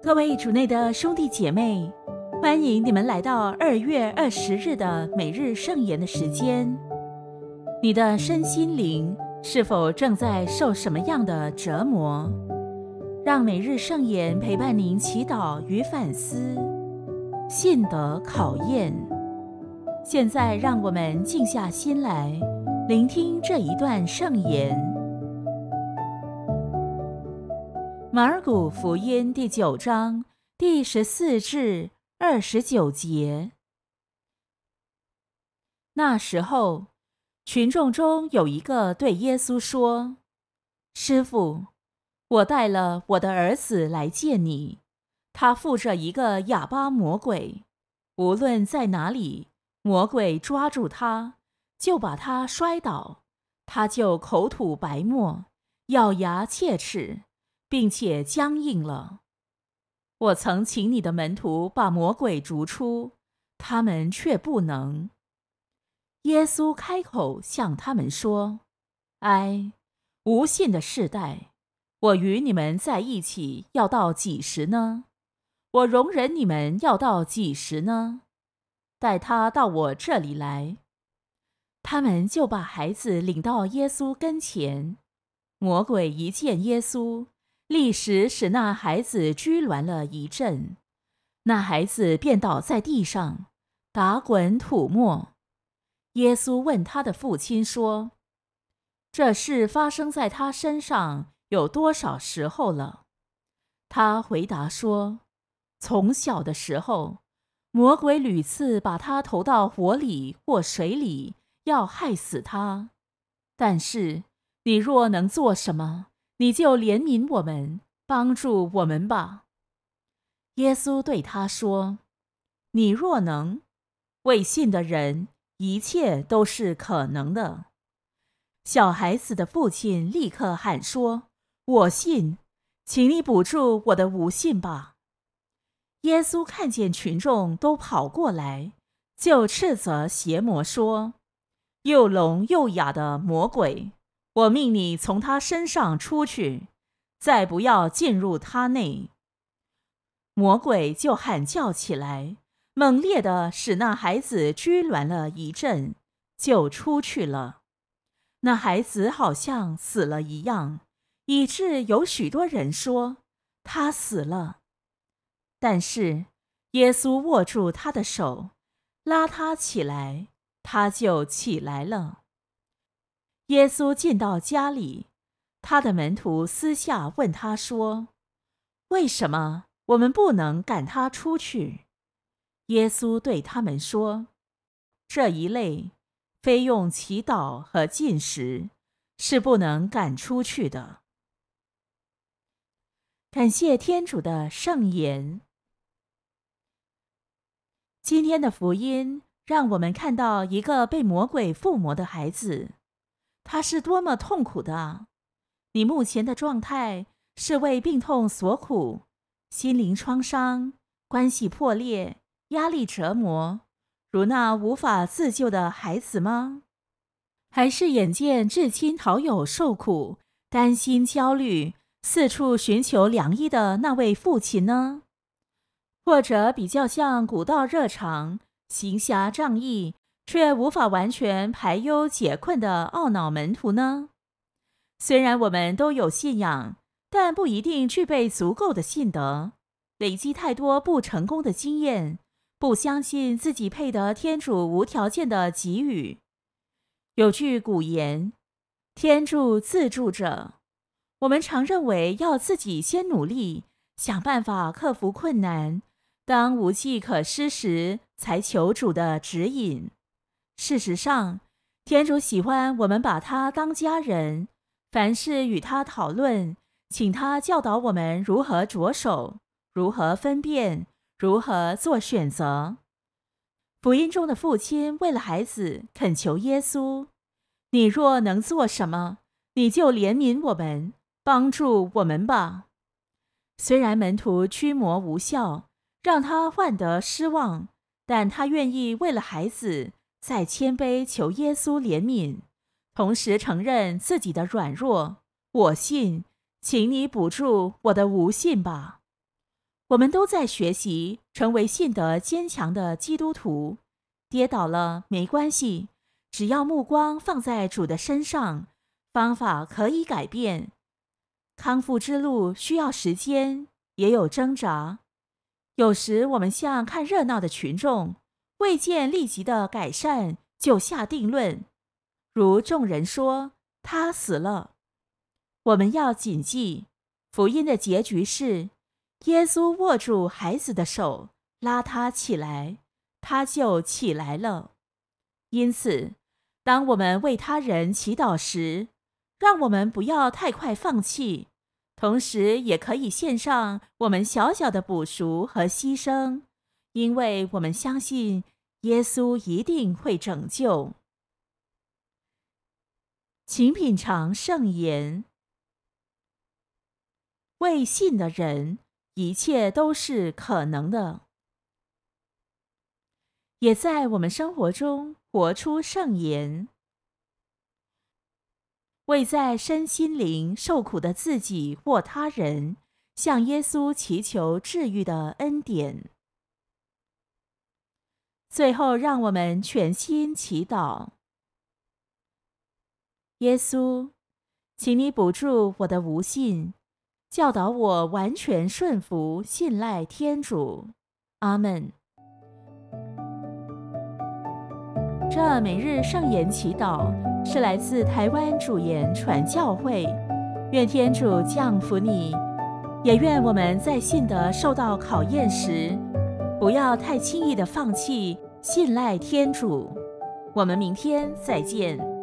各位主内的兄弟姐妹，欢迎你们来到二月二十日的每日圣言的时间。你的身心灵是否正在受什么样的折磨？让每日圣言陪伴您祈祷与反思，信德考验。现在，让我们静下心来，聆听这一段圣言。马尔谷福音第九章第十四至二十九节。那时候，群众中有一个对耶稣说：“师傅，我带了我的儿子来见你，他附着一个哑巴魔鬼，无论在哪里，魔鬼抓住他，就把他摔倒，他就口吐白沫，咬牙切齿。”并且僵硬了。我曾请你的门徒把魔鬼逐出，他们却不能。耶稣开口向他们说：“哎，无信的世代，我与你们在一起要到几时呢？我容忍你们要到几时呢？带他到我这里来。”他们就把孩子领到耶稣跟前。魔鬼一见耶稣。立时使那孩子拘挛了一阵，那孩子便倒在地上，打滚吐沫。耶稣问他的父亲说：“这事发生在他身上有多少时候了？”他回答说：“从小的时候，魔鬼屡次把他投到火里或水里，要害死他。但是你若能做什么？”你就怜悯我们，帮助我们吧。耶稣对他说：“你若能，为信的人，一切都是可能的。”小孩子的父亲立刻喊说：“我信，请你补助我的无信吧。”耶稣看见群众都跑过来，就斥责邪魔说：“又聋又哑的魔鬼！”我命你从他身上出去，再不要进入他内。魔鬼就喊叫起来，猛烈的使那孩子拘挛了一阵，就出去了。那孩子好像死了一样，以致有许多人说他死了。但是耶稣握住他的手，拉他起来，他就起来了。耶稣进到家里，他的门徒私下问他说：“为什么我们不能赶他出去？”耶稣对他们说：“这一类非用祈祷和进食，是不能赶出去的。”感谢天主的圣言。今天的福音让我们看到一个被魔鬼附魔的孩子。他是多么痛苦的！你目前的状态是为病痛所苦，心灵创伤、关系破裂、压力折磨，如那无法自救的孩子吗？还是眼见至亲好友受苦，担心焦虑，四处寻求良医的那位父亲呢？或者比较像古道热肠、行侠仗义？却无法完全排忧解困的懊恼门徒呢？虽然我们都有信仰，但不一定具备足够的信德，累积太多不成功的经验，不相信自己配得天主无条件的给予。有句古言：“天助自助者。”我们常认为要自己先努力，想办法克服困难，当无计可施时，才求主的指引。事实上，天主喜欢我们把他当家人，凡事与他讨论，请他教导我们如何着手，如何分辨，如何做选择。福音中的父亲为了孩子恳求耶稣：“你若能做什么，你就怜悯我们，帮助我们吧。”虽然门徒驱魔无效，让他患得失望，但他愿意为了孩子。在谦卑求耶稣怜悯，同时承认自己的软弱。我信，请你补助我的无信吧。我们都在学习成为信德坚强的基督徒。跌倒了没关系，只要目光放在主的身上，方法可以改变。康复之路需要时间，也有挣扎。有时我们像看热闹的群众，未见立即的改善就下定论，如众人说他死了。我们要谨记，福音的结局是耶稣握住孩子的手，拉他起来。他就起来了。因此，当我们为他人祈祷时，让我们不要太快放弃，同时也可以献上我们小小的补赎和牺牲，因为我们相信耶稣一定会拯救。请品尝圣言，为信的人，一切都是可能的。也在我们生活中活出圣言，为在身心灵受苦的自己或他人，向耶稣祈求治愈的恩典。最后，让我们全心祈祷：耶稣，请你补助我的无信，教导我完全顺服、信赖天主。阿门。这每日圣言祈祷是来自台湾主言传教会，愿天主降福你，也愿我们在信德受到考验时，不要太轻易的放弃，信赖天主。我们明天再见。